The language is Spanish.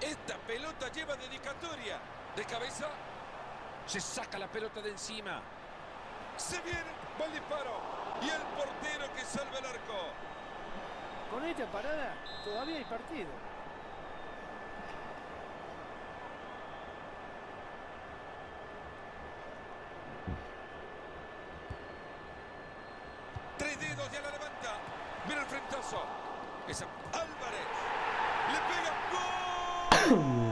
Esta pelota lleva dedicatoria. De cabeza. Se saca la pelota de encima. Se viene. Va el disparo. Y el portero que salva el arco. Con esta parada todavía hay partido. Tres dedos, ya la levanta. Mira el frentazo. Esa Álvarez. Hmm.